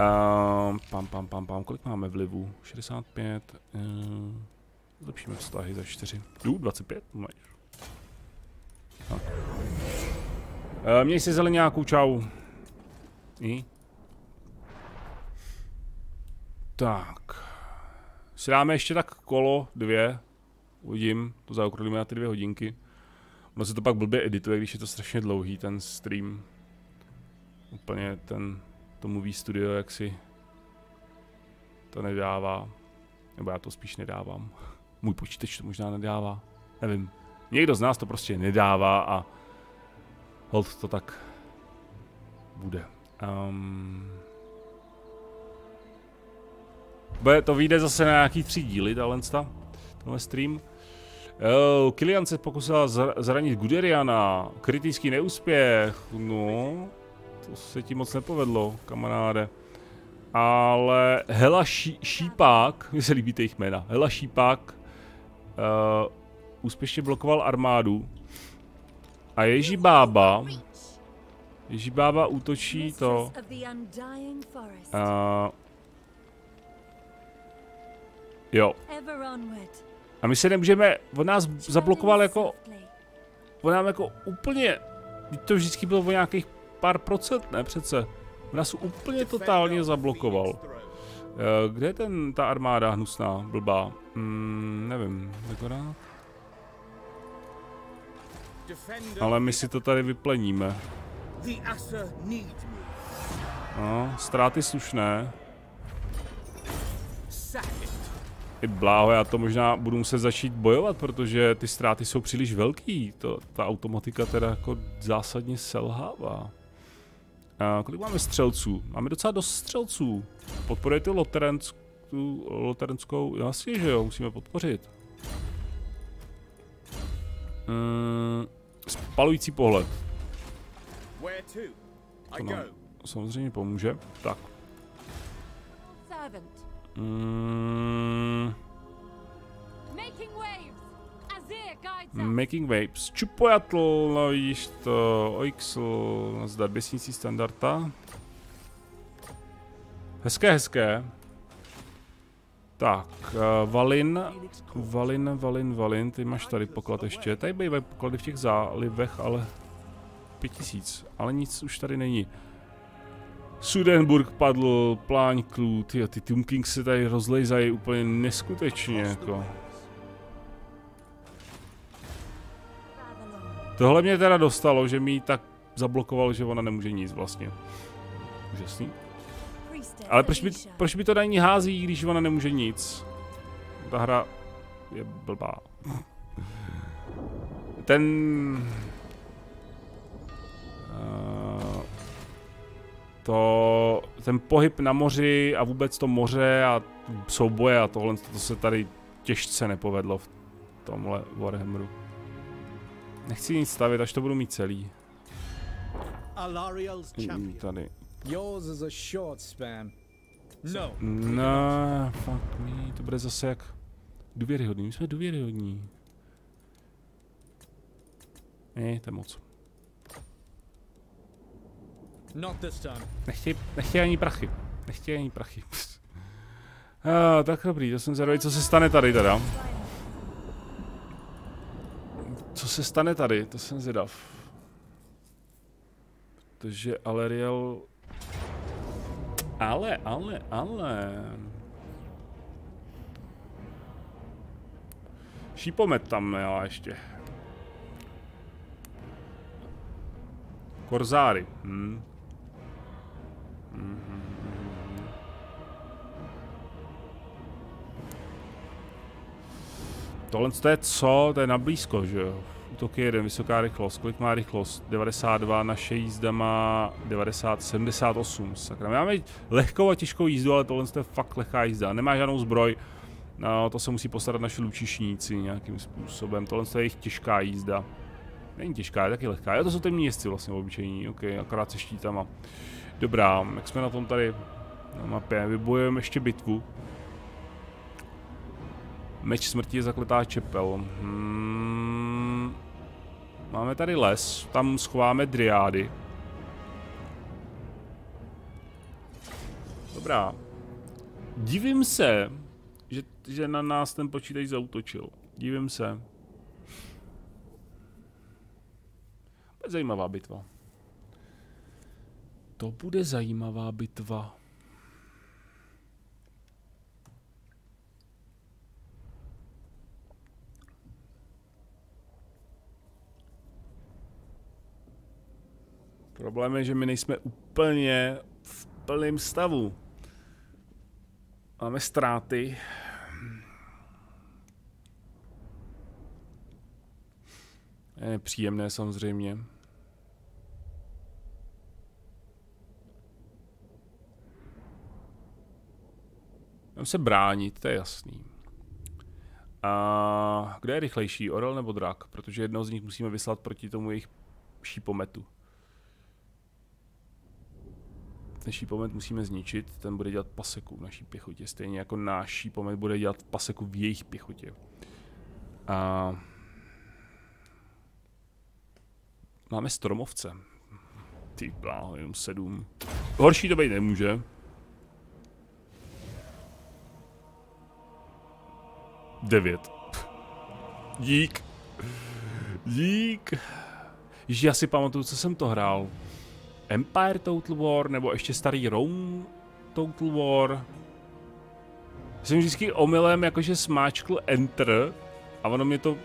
Uh, pam, pam, pam, pam, kolik máme vlivu? 65. Uh, zlepšíme vztahy za 4. Jů, 25? Uh, měj si zeleňáku, čau. I? Tak. Si dáme ještě tak kolo, dvě. Uvidím, to zaokrolíme na ty dvě hodinky. Ono se to pak blbě edituje, když je to strašně dlouhý, ten stream. Úplně ten, to movie studio, jak si to nedává. Nebo já to spíš nedávám. Můj počítač to možná nedává. Nevím. Někdo z nás to prostě nedává a hold to tak bude. Um, bude, to vyjde zase na nějaký tři díly, tahle tenhle stream. Oh, Kilian se pokusil zranit Guderiana, kritický neúspěch, no, to se ti moc nepovedlo, kamaráde. Ale Hela ší, Šípák, mně se líbí jejich jména, Hela Šípák uh, úspěšně blokoval armádu a Ježí Bába, Ježí Bába útočí to uh, Jo. A my se nemůžeme, on nás zablokoval jako, on nám jako úplně, to vždycky bylo o nějakých pár procent, ne přece. Nás úplně totálně zablokoval. Eh, kde je ten, ta armáda hnusná, blbá? Hmm, nevím, vypadá? Ale my si to tady vypleníme. No, ztráty slušné. I bláho, já to možná budu muset začít bojovat, protože ty ztráty jsou příliš velký. To, ta automatika teda jako zásadně selhává. A kolik máme střelců? Máme docela dost střelců. Podporujete loterenskou, loterenskou? Jasně, že jo, musíme podpořit. Hmm, spalující pohled. To nám samozřejmě pomůže. Tak. Mm. Making Waves. Čupojatl, no vidíš to, Oixl, zdar běsnící standarda. Hezké, hezké. Tak, uh, Valin, Valin, Valin, Valin, ty máš tady poklad ještě. Tady bývají poklady v těch zálivech, ale 5000, ale nic už tady není. Sudenburg padl, pláň klů, ty, ty Tomb Kings se tady rozlejzají úplně neskutečně, jako. Tohle mě teda dostalo, že mi tak zablokoval, že ona nemůže nic vlastně. Úžasný. Ale proč by, proč by to na ní hází, když ona nemůže nic? Ta hra je blbá. Ten... Uh, to, ten pohyb na moři a vůbec to moře a souboje a tohle, to se tady těžce nepovedlo v tomhle Warhammeru. Nechci nic stavit, až to budu mít celý. Mm, tady. Yours is a short span. No. No, fuck me, to bude zase jak důvěryhodný. My jsme důvěryhodní. Ne, to je moc. Nechtěj, nechtěj ani prachy. Nechtěj ani prachy. ah, tak dobrý, to jsem zvědavý, co se stane tady teda. Co se stane tady, to jsem zvědav. Protože Aleriel... Ale, ale, ale... Šípomet tam, jo, ještě. Korzáry. Hm. Tohle to je co? To je na blízko, že jo? Útok je jeden, vysoká rychlost. Kolik má rychlost? 92, naše jízda má 90, 78. Sakra, my máme lehkou a těžkou jízdu, ale tohle je fakt lehká jízda. Nemá žádnou zbroj. No, to se musí postarat naši lučišníci nějakým způsobem. Tohle je jejich těžká jízda. Není těžká, je taky lehká. Jo, to jsou ty městci vlastně obyčejní, ok, akorát se štítama. Dobrá, jak jsme na tom tady na mapě, vybojujeme ještě bitvu. Meč smrti je zakletá čepel. Hmm. Máme tady les, tam schováme driády. Dobrá. Divím se, že, že na nás ten počítač zautočil. Divím se. Zajímavá bitva. To bude zajímavá bitva. Problém je, že my nejsme úplně v plném stavu. Máme ztráty. Je příjemné samozřejmě. Mám se bránit, to je jasný. A kde je rychlejší, orel nebo drak? Protože jednoho z nich musíme vyslat proti tomu jejich šípometu. Ten šípomet musíme zničit, ten bude dělat paseku v naší pěchotě, stejně jako náš šípomet bude dělat paseku v jejich pěchotě. A... Máme stromovce. Ty bláho, jenom sedm. Horší to být nemůže. Devět. Dík. Dík. Ježi, já si pamatuju, co jsem to hrál. Empire Total War, nebo ještě starý Rome Total War. Jsem vždycky omylem jakože smáčkl Enter a ono mě to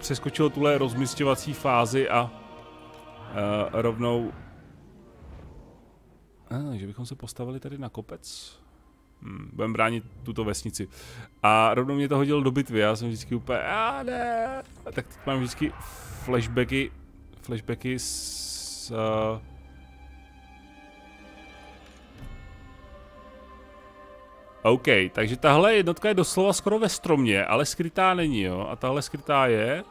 přeskočilo tuhle rozmistěvací fázi a uh, rovnou... Ah, že bychom se postavili tady na kopec? Hmm, budeme bránit tuto vesnici. A rovnou mě to hodil do bitvy, já jsem vždycky úplně, a ne. A tak teď mám vždycky flashbacky, flashbacky s... Uh, OK, takže tahle jednotka je doslova skoro ve stromě, ale skrytá není, jo? A tahle skrytá je?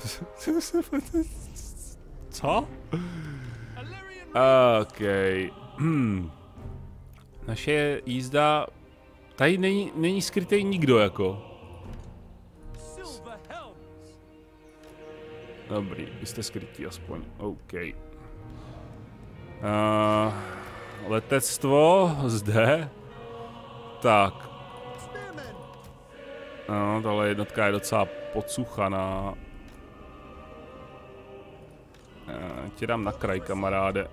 Co? OK. Hmm. Naše jízda... Tady není, není skrytý nikdo, jako. Dobrý, vy jste skrytý aspoň. OK. Uh, letectvo zde. Tak. No, tahle jednotka je docela podsuchaná. Tě dám na kraj, kamaráde.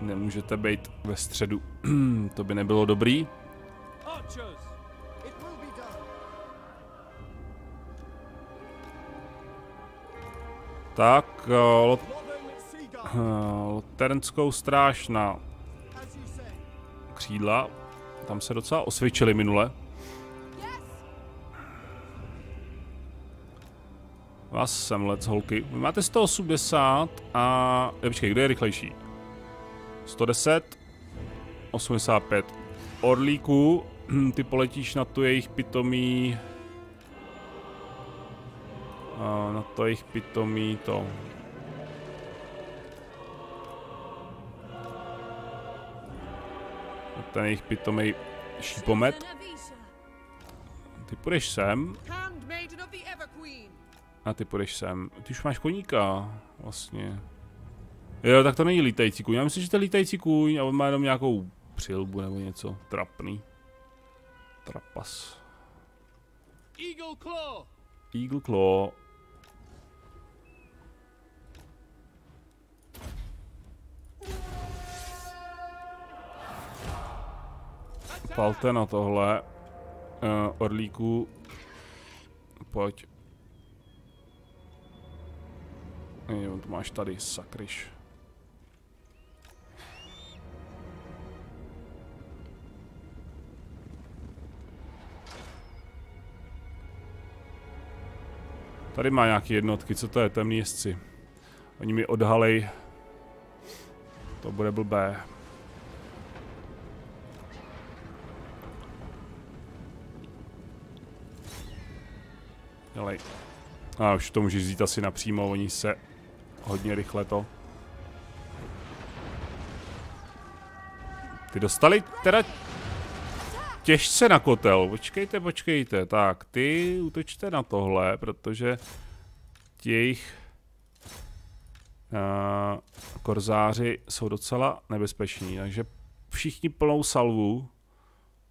Nemůžete být ve středu. to by nebylo dobrý. Tak, lot, loternskou stráž na křídla. Tam se docela osvědčili minule. Vás sem let holky. Vy máte 180 a... Je, počkej, kdo je rychlejší? 110, 85. Orlíku, ty poletíš na tu jejich pitomý... Na to jejich pitomý to... Na ten jejich pitomý šípomet. Ty půjdeš sem. A ty půjdeš sem. Ty už máš koníka, vlastně. Jo, tak to není lítající kůň. Já myslím, že to je lítající kůň a on má jenom nějakou přilbu nebo něco. Trapný. Trapas. Eagle Claw. Eagle Claw. Palte na tohle. Uh, orlíku. Pojď. Jo, to máš tady, sakryš. Tady má nějaké jednotky, co to je, temný jezdci. Oni mi odhalej. To bude blbé. Dělej. A už to můžeš vzít asi napřímo, oni se hodně rychle to. Ty dostali teda těžce na kotel. Počkejte, počkejte. Tak, ty útočte na tohle, protože těch korzáři jsou docela nebezpeční, takže všichni plnou salvu.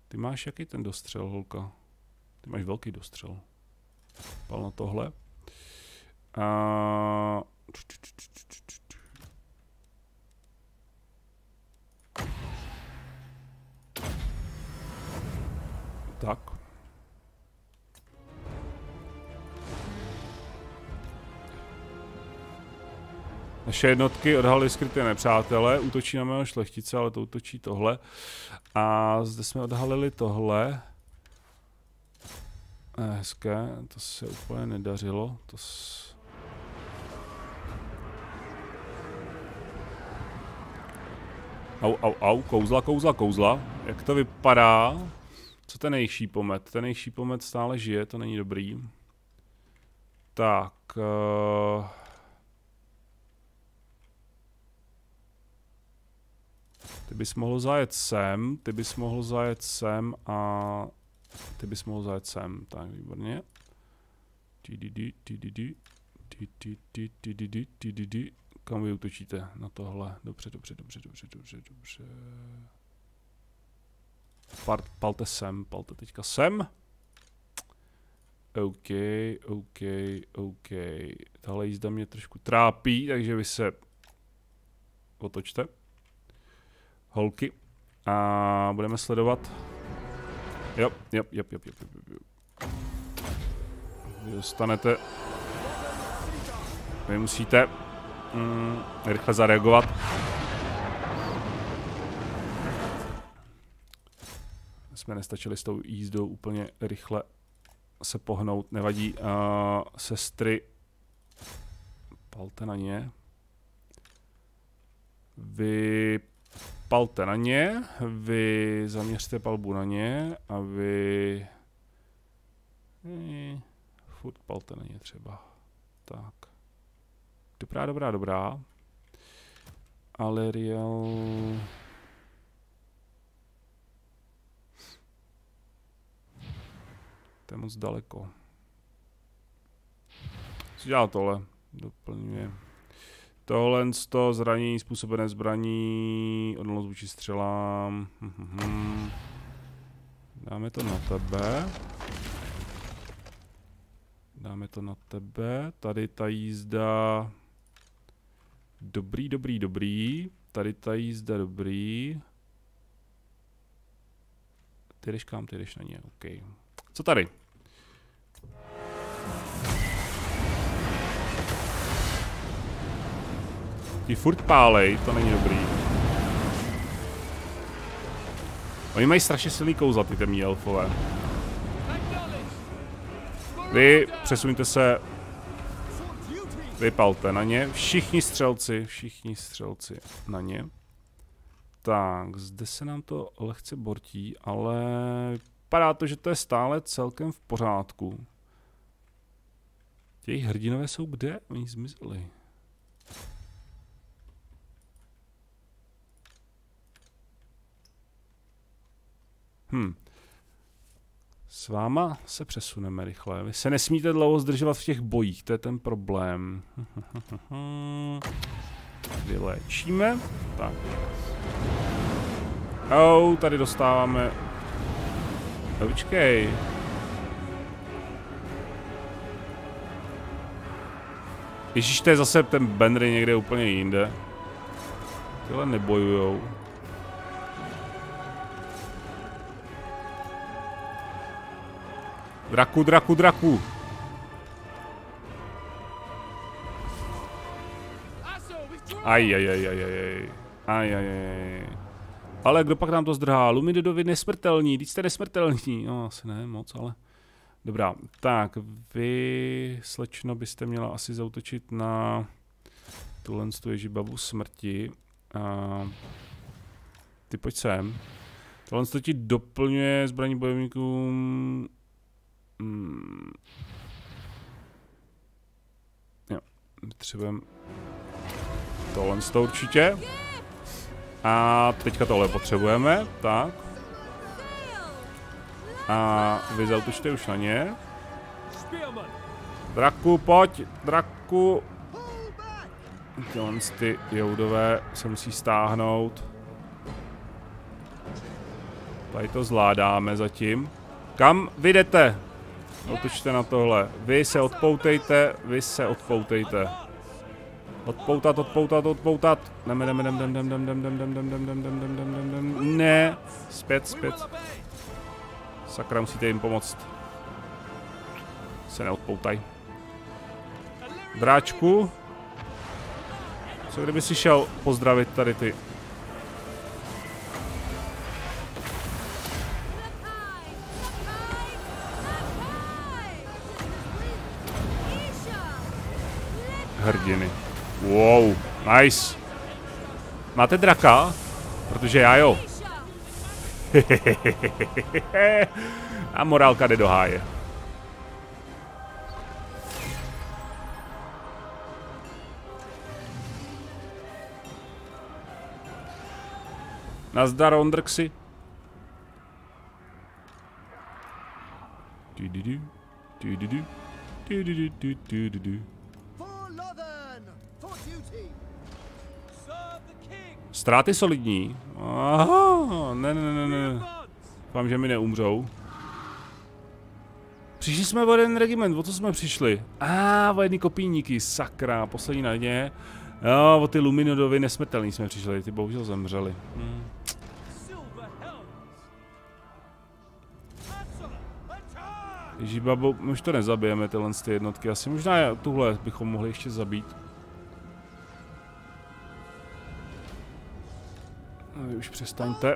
Ty máš jaký ten dostřel, holka? Ty máš velký dostřel. Pal na tohle. Uh, tak. Naše jednotky odhalily skryté nepřátelé, útočí na mého šlechtice, ale to útočí tohle. A zde jsme odhalili tohle. Hezké, to se úplně nedařilo. To s... Au, au, au, kouzla, kouzla, kouzla. Jak to vypadá? Co ten nejší pomet? Ten nejší pomet stále žije, to není dobrý. Tak... Uh... Ty bys mohl zajet sem, ty bys mohl zajet sem a ty bys mohl zajet sem. Tak, výborně. Kam vy utočíte na tohle? Dobře, dobře, dobře, dobře, dobře, dobře. Palte sem, palte teďka sem. OK, OK, OK. Tahle jízda mě trošku trápí, takže vy se otočte holky a budeme sledovat. Jo, jo, jo, jo, jo, jo, jo. Dostanete. Vy musíte mm, rychle zareagovat. Jsme nestačili s tou jízdou úplně rychle se pohnout, nevadí. Uh, sestry, palte na ně. Vy palte na ně, vy zaměřte palbu na ně a vy... Furt palte na ně třeba. Tak. Dobrá, dobrá, dobrá. Aleriel... To je moc daleko. Co dělá tohle? Doplňuje. Tohle to zranění způsobené zbraní, odolnost vůči střelám. Dáme to na tebe. Dáme to na tebe. Tady ta jízda. Dobrý, dobrý, dobrý. Tady ta jízda dobrý. Ty jdeš kam, ty jdeš na ně, OK. Co tady? Ti furt pálej, to není dobrý. Oni mají strašně silný kouzla, ty temní elfové. Vy přesuňte se. Vypalte na ně. Všichni střelci, všichni střelci na ně. Tak, zde se nám to lehce bortí, ale vypadá to, že to je stále celkem v pořádku. Těch hrdinové jsou kde? Oni zmizeli. Hm. S váma se přesuneme rychle. Vy se nesmíte dlouho zdržovat v těch bojích, to je ten problém. Vylečíme. Tak. Oh, tady dostáváme... No, počkej. Ježíš, to je zase ten Benry někde úplně jinde. Tyhle nebojujou. Draku, draku, draku. Aj, aj, aj, aj, aj, aj. Aj, aj. Ale kdo pak nám to zdrhá? Lumidovi nesmrtelní, teď jste nesmrtelní. No, asi ne moc, ale... Dobrá, tak vy, slečno, byste měla asi zautočit na tuhle tu ježibabu smrti. A... Ty pojď sem. Tohle to ti doplňuje zbraní bojovníkům Hmm. Jo, potřebujeme tohle to určitě. A teďka tohle potřebujeme, tak. A vy zautočte už na ně. Draku, pojď, Draku. Tyhle ty joudové se musí stáhnout. Tady to zvládáme zatím. Kam vy jdete? Otočte na tohle. Vy se odpoutejte, vy se odpoutejte. Odpoutat, odpoutat, odpoutat. Jdeme, jdeme, jdeme, jdeme, jdeme, jdeme, jdeme, jdeme, jdeme, jdeme, jdeme, jdeme, jdeme, jdeme, jdeme, Ne, zpět, zpět. Sakra, musíte jim pomoct. Se neodpoutaj. Dráčku. Co kdyby si šel pozdravit tady ty Nice. Máte draka? Protože já jo. A morálka jde do háje. Nazdar, Ondrxy. Du-du-du, du-du-du, du-du-du, du-du-du. For Lothen! For duty! Ztráty solidní. Aha, ne, ne, ne, ne. Doufám, že mi neumřou. Přišli jsme o jeden regiment, o co jsme přišli? A, ah, o jedny kopíníky, sakra, poslední na ně. Jo, o ty Luminodovy nesmrtelný jsme přišli, ty bohužel zemřeli. Hmm. Ježíbabo, už to nezabijeme, tyhle ty jednotky. Asi možná tuhle bychom mohli ještě zabít. Vy už přestaňte.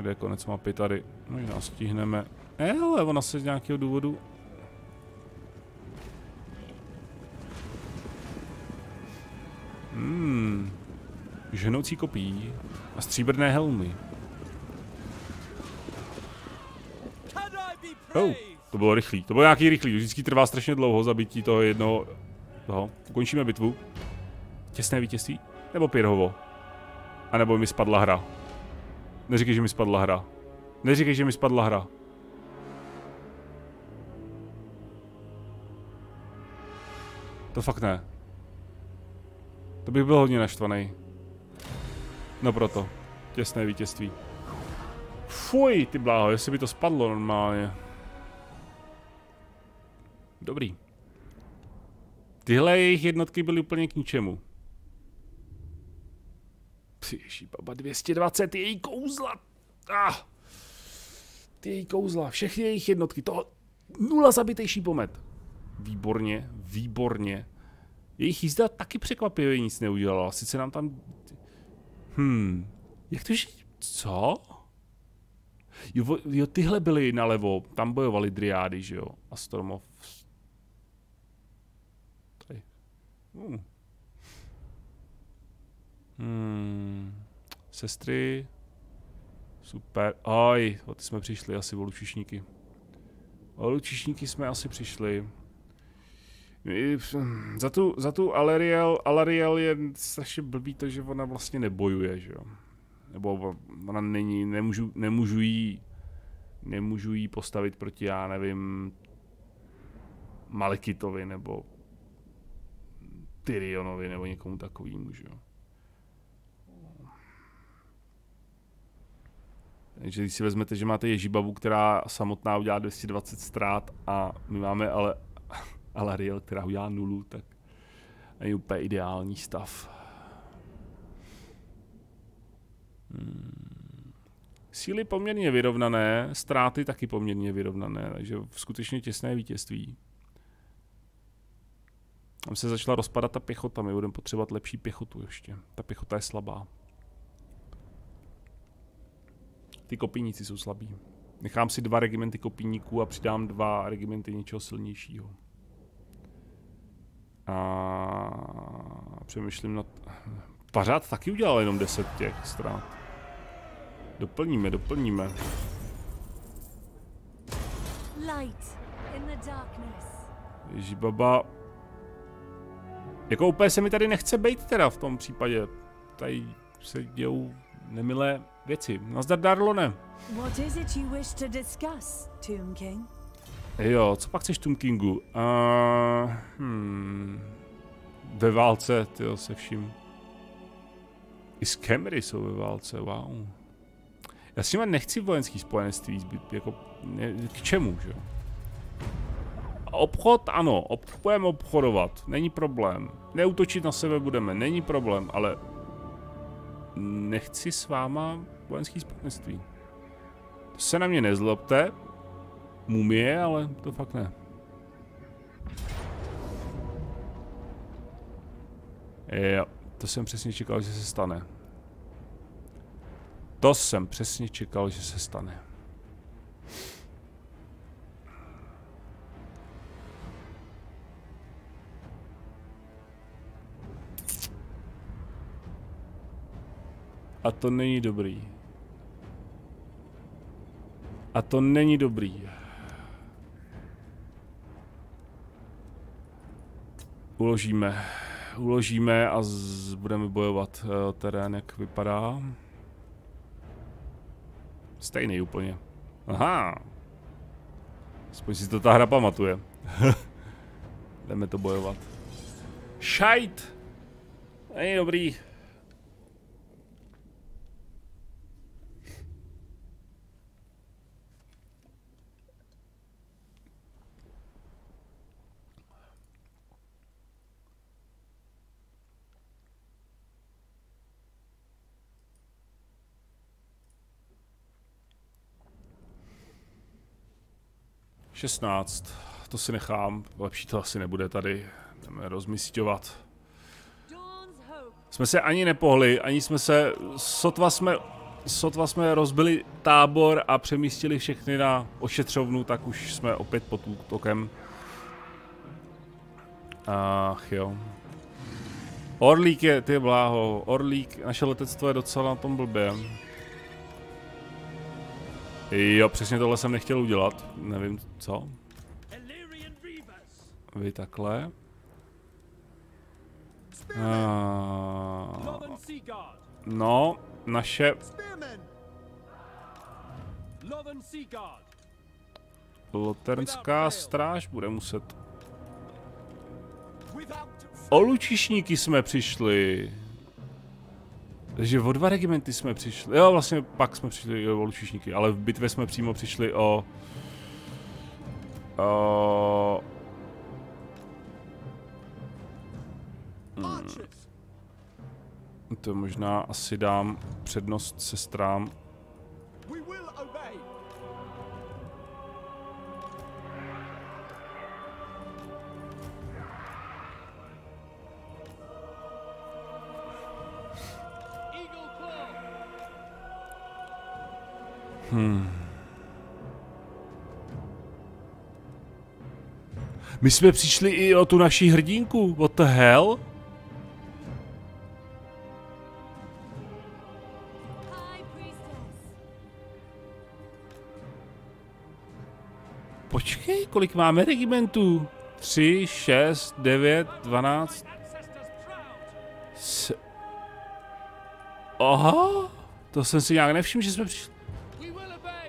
Jde konec mapy tady. Možná stihneme. Eh, ale ona se z nějakého důvodu... Hmm. Ženoucí kopí a stříbrné helmy. Oh, to bylo rychlý. To bylo nějaký rychlý. Vždycky trvá strašně dlouho zabití toho jednoho toho. Ukončíme bitvu. Těsné vítězství? Nebo Pirhovo? A nebo mi spadla hra. Neříkej, že mi spadla hra. Neříkej, že mi spadla hra. To fakt ne. To bych byl hodně naštvaný. No proto. Těsné vítězství. Fuj, ty bláho, jestli by to spadlo normálně. Dobrý. Tyhle jejich jednotky byly úplně k ničemu. Ježí, baba 220, její kouzla. Ah. Ty její kouzla, všechny jejich jednotky, to nula zabitej šípomet. Výborně, výborně. Jejich jízda taky překvapivě nic neudělala. Sice nám tam... Hmm, jak to, že... Co? Jo, jo, tyhle byly nalevo, tam bojovali driády, že jo? A Stormov Hmm. Hmm. Sestry. Super. Aj, o ty jsme přišli asi o lučišníky. O lučišníky jsme asi přišli. Za tu, za tu Alariel, Alariel je strašně blbý to, že ona vlastně nebojuje, že jo. Nebo ona není, nemůžu, nemůžu jí, nemůžu jí postavit proti, já nevím, Malikitovi, nebo Tyrionovi nebo někomu takovýmu, že jo. Takže když si vezmete, že máte Ježibabu, která samotná udělá 220 ztrát a my máme ale Alariel, která udělá nulu, tak je úplně ideální stav. Hmm. Síly poměrně vyrovnané, ztráty taky poměrně vyrovnané, takže skutečně těsné vítězství. Tam se začala rozpadat ta pěchota, my budeme potřebovat lepší pěchotu ještě. Ta pěchota je slabá. Ty kopíníci jsou slabí. Nechám si dva regimenty kopíníků a přidám dva regimenty něčeho silnějšího. A přemýšlím nad... Pařád taky udělal jenom 10 těch ztrát. Doplníme, doplníme. Ježibaba jako úplně se mi tady nechce být teda v tom případě. Tady se dějou nemilé věci. Nazdar Darlone. Tomb? Jo, co pak chceš Tom Kingu? Uh, hmm. Ve válce, tyjo, se vším. I z Camry jsou ve válce, wow. Já s nimi nechci vojenský spojenství jako, ne, k čemu, že jo? Obchod, ano, ob, budeme obchodovat, není problém. Neutočit na sebe budeme, není problém, ale nechci s váma vojenský spojenství. To se na mě nezlobte, mumie, ale to fakt ne. Jo, to jsem přesně čekal, že se stane. To jsem přesně čekal, že se stane. A to není dobrý. A to není dobrý. Uložíme. Uložíme a budeme bojovat uh, terén, jak vypadá. Stejný úplně. Aha. Aspoň si to ta hra pamatuje. Jdeme to bojovat. Šajt! Není dobrý. 16. To si nechám. Lepší to asi nebude tady. Jdeme rozmístěvat. Jsme se ani nepohli, ani jsme se... Sotva jsme, sotva jsme rozbili tábor a přemístili všechny na ošetřovnu, tak už jsme opět pod útokem. Ach jo. Orlík je, ty bláho, Orlík, naše letectvo je docela na tom blbě. Jo, přesně tohle jsem nechtěl udělat. Nevím co. Vy takhle. Uh, no, naše... Loternská stráž bude muset... O lučišníky jsme přišli. Takže o dva regimenty jsme přišli. Jo, vlastně pak jsme přišli o lučišníky, ale v bitvě jsme přímo přišli o... o hmm. To možná asi dám přednost sestrám. Hmm. My jsme přišli i o tu naší hrdinku. What the hell? Počkej, kolik máme regimentů? 3, 6, 9, 12. S... Aha, to jsem si nějak nevšiml, že jsme přišli.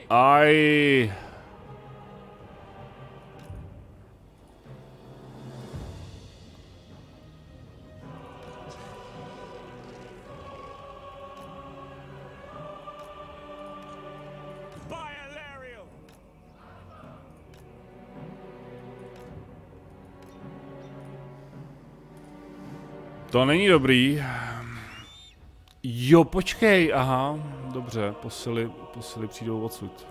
Aj. To není dobrý. Jo, počkej, aha, dobře, posily, posily přijdou odsud.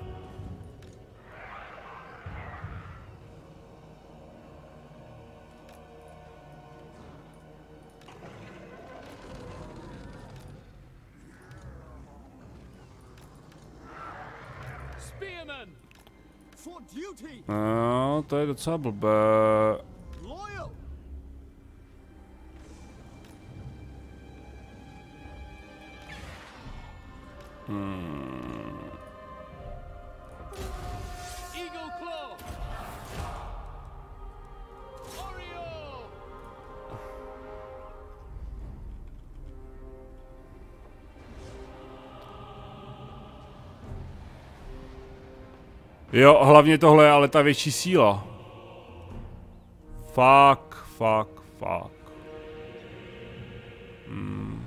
No, to je docela blbé. Jo, hlavně tohle je ale ta větší síla. Fuck, fuck, fuck. Hmm.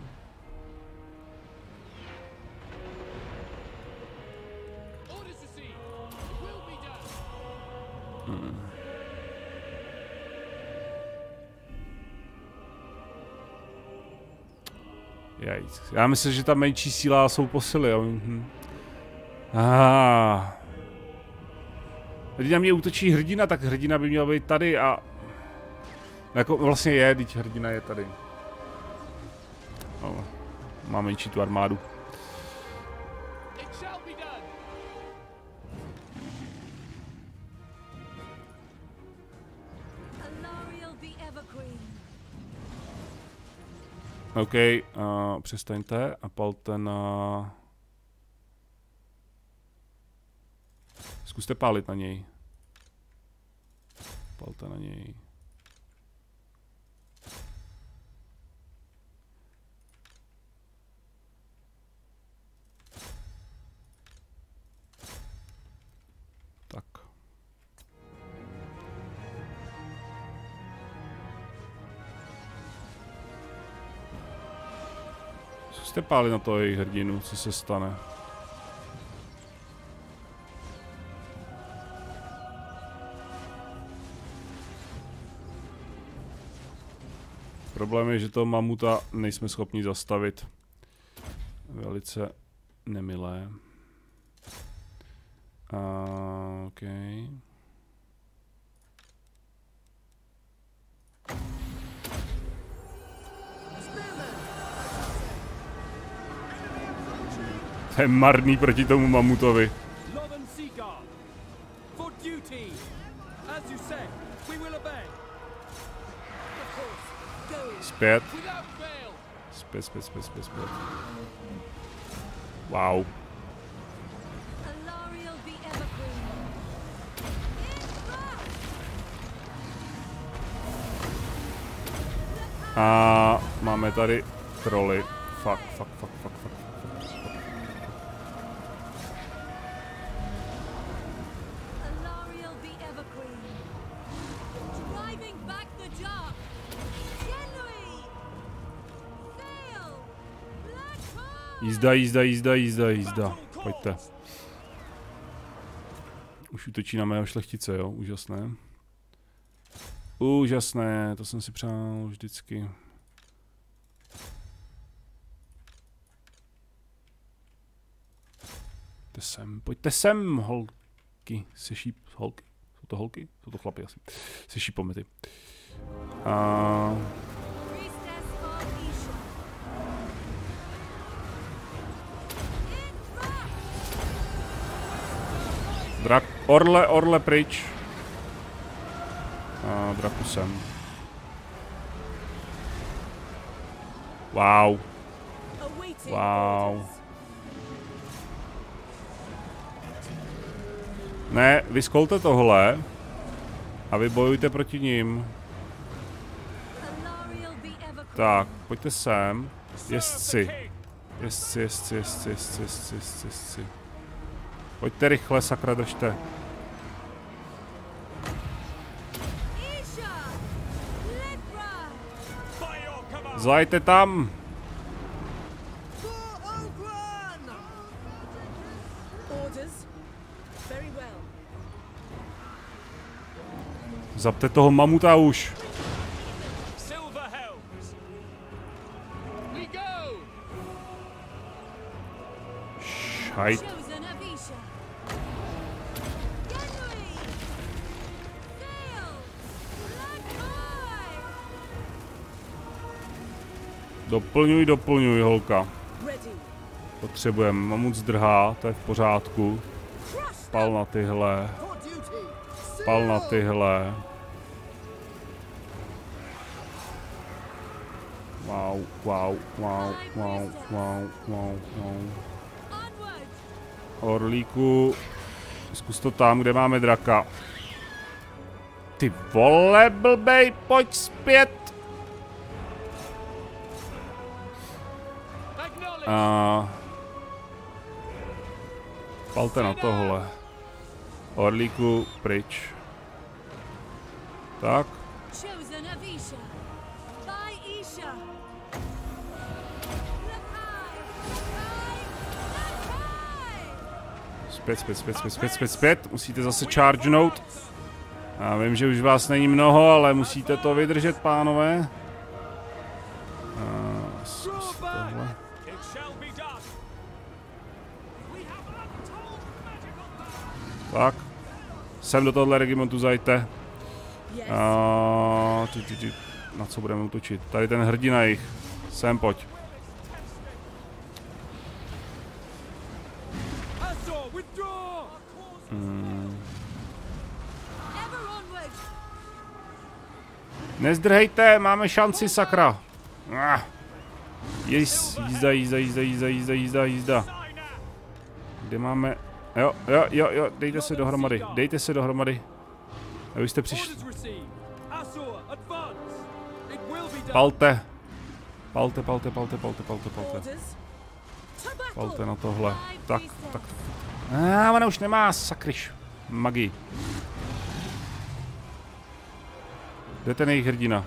Hmm. Já myslím, že ta menší síla jsou posily. Mhm. Ah. Když na mě útočí hrdina, tak hrdina by měla být tady a... Jako vlastně je, teď hrdina je tady. No, má menší tu armádu. OK, uh, přestaňte a palte na... Zkuste pálit na něj. Palte na něj. Tak. Zkuste pálit na to jejich hrdinu, co se stane. Problém je, že toho mamuta nejsme schopni zastavit. Velice nemilé. Uh, OK. To je marný proti tomu mamutovi. Zpět. Zpět, zpět, zpět, zpět, zpět. Wow. A máme tady troly. Fuck, fuck. Jízda, jízda, jízda, jízda, jízda. Pojďte. Už útočí na mého šlechtice, jo, úžasné. Úžasné, to jsem si přál vždycky. Pojďte sem, pojďte sem, holky. Se šíp, holky. Jsou to holky? Jsou to chlapy asi. Se šípomety. A... Drak, orle, orle pryč. A draku sem. Wow. Wow. Ne, vyskolte tohle a vy bojujte proti ním. Tak, pojďte sem. Jezdci. Jezdci, jezdci, jezdci, jezdci, jezdci, jezdci, jezdci. Pojďte rychle, sakra, držte. Zajte tam! Zapte toho mamuta už. Šajt. Doplňuj, doplňuj, holka. Potřebujeme. Mamut zdrhá, to je v pořádku. Pal na tyhle. Pal na tyhle. Wow, wow, wow, wow, wow, wow, wow. Orlíku, zkus to tam, kde máme draka. Ty vole, blbej, pojď zpět. A... Palte na tohle. Orlíku, pryč. Tak. Zpět, zpět, zpět, zpět, zpět, zpět, zpět. Musíte zase chargenout. Já vím, že už vás není mnoho, ale musíte to vydržet, pánové. Tak. Sem do tohle regimentu zajte. A, ty, ty, ty. Na co budeme útočit? Tady ten hrdina jich. Sem pojď. Onward. Nezdrhejte, máme šanci, sakra. Ah. Jízda, jízda, jízda, jízda, jízda, jízda, jízda. Kde máme... Jo, jo, jo, jo, dejte se dohromady, dejte se dohromady. A vy jste přišli. Palte. Palte, palte, palte, palte, palte, palte. Palte na tohle. Tak, tak. A ah, ona už nemá, sakryš. Magii. Kde ten jejich hrdina?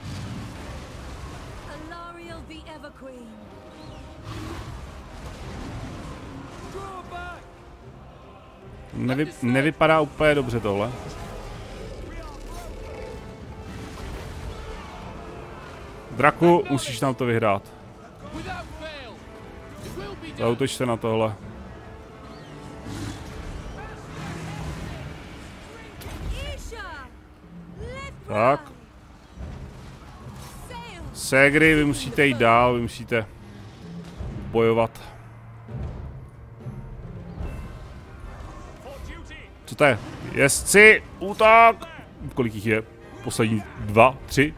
Nevy, nevypadá úplně dobře tohle. Draku, musíš nám to vyhrát. Zautoč se na tohle. Tak. Ségry, vy musíte jít dál, vy musíte bojovat. Co to je? Jezdci, útok! Kolik jich je? Poslední dva, tři?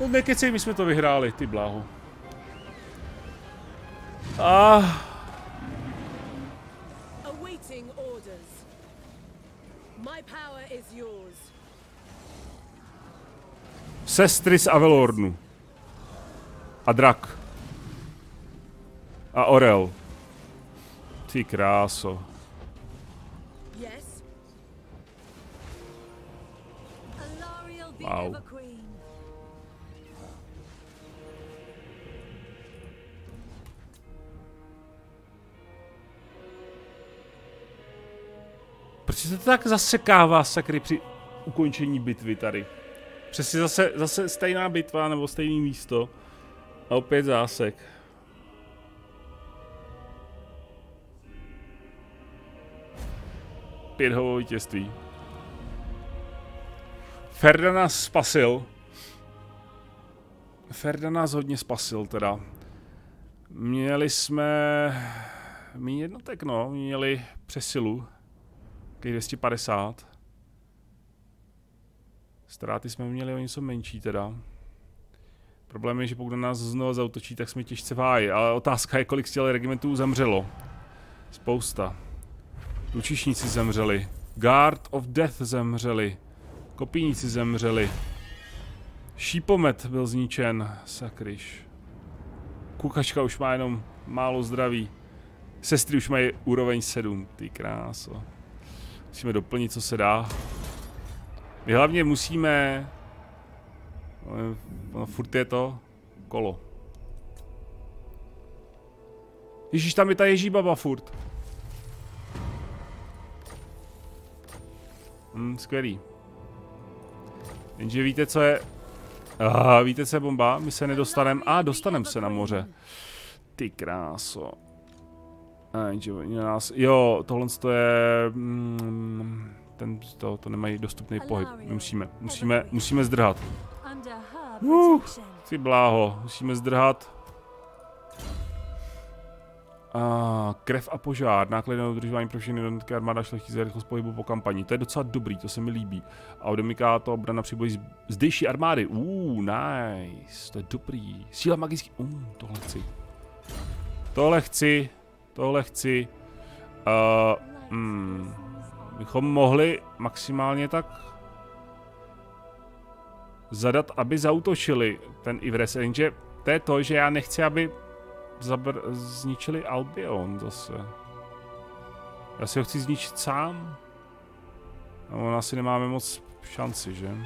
No nekeci, my jsme to vyhráli, ty bláho. Ah, sestry z Avelornu. A drak. A Orel. Ty kráso. Wow. Proč se to tak zasekává, sakry, při ukončení bitvy tady? Přesně zase, zase stejná bitva, nebo stejný místo. A opět zásek. Pět hovou vítězství. Ferda nás spasil. Ferda nás hodně spasil teda. Měli jsme... Mí jednotek no, měli přesilu. Takových 250. Ztráty jsme měli o něco menší teda. Problém je, že pokud nás znovu zautočí, tak jsme těžce v háji. Ale otázka je, kolik z těch regimentů zemřelo. Spousta. Lučišníci zemřeli. Guard of Death zemřeli. Kopíníci zemřeli. Šípomet byl zničen. Sakryš. Kukačka už má jenom málo zdraví. Sestry už mají úroveň 7. Ty kráso. Musíme doplnit, co se dá. My hlavně musíme... No, furt je to kolo. Ježíš, tam je ta Ježíbaba furt. Hm, skvělý. Jenže víte, co je... Aha, víte, co je bomba? My se nedostaneme... A, ah, dostaneme se na moře. Ty kráso. A, jenže nás... Jo, tohle to je... Mm, ten, to, to nemají dostupný pohyb. My musíme, musíme, musíme zdrhat. Uh. Ty bláho, musíme zdrhat. A, krev a požár, náklady na udržování pro všechny jednotky armáda šlechtí za rychlost pohybu po kampani. To je docela dobrý, to se mi líbí. A odemyká to obrana při boji z- zdejší armády. Uh, nice, to je dobrý. Síla magický, uh, tohle chci. Tohle chci, tohle chci. Uh, hmm, bychom mohli maximálně tak zadat, aby zautočili ten Ivres, jenže to je to, že já nechci, aby zabr- zničili Albion zase. Já si ho chci zničit sám. A on asi nemáme moc šanci, že?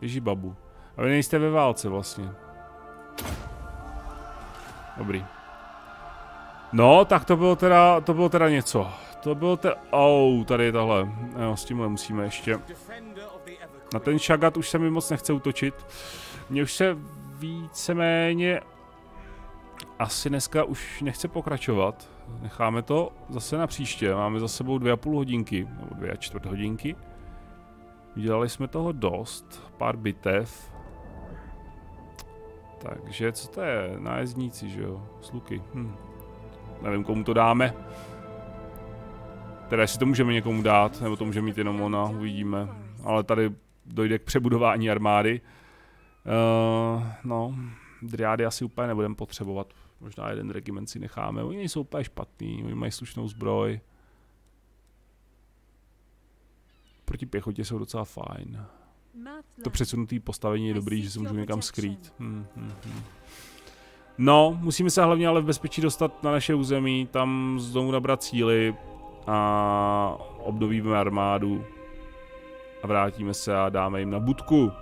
Ježí babu. A vy nejste ve válce vlastně. Dobrý. No, tak to bylo teda, to bylo teda něco. To bylo te... Oh, tady je tahle. Jo, s tímhle musíme ještě. Na ten šagat už se mi moc nechce útočit. Mně už se víceméně asi dneska už nechce pokračovat. Necháme to zase na příště. Máme za sebou dvě a půl hodinky, nebo dvě a čtvrt hodinky. Udělali jsme toho dost, pár bitev. Takže co to je? Nájezdníci, že jo? Sluky. Hm. Nevím, komu to dáme. Teda jestli to můžeme někomu dát, nebo to může mít jenom ona, uvidíme. Ale tady dojde k přebudování armády. Uh, no, driády asi úplně nebudeme potřebovat. Možná jeden regiment si necháme. Oni nejsou úplně špatný, oni mají slušnou zbroj. Proti pěchotě jsou docela fajn. To přesunutý postavení je dobrý, že se můžu někam skrýt. Hmm, hmm, hmm. No, musíme se hlavně ale v bezpečí dostat na naše území, tam z domu nabrat síly a obnovíme armádu a vrátíme se a dáme jim na budku.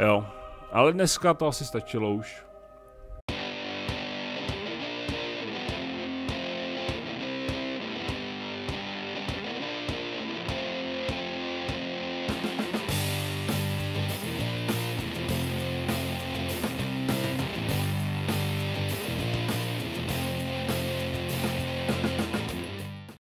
Jo, ale dneska to asi stačilo už.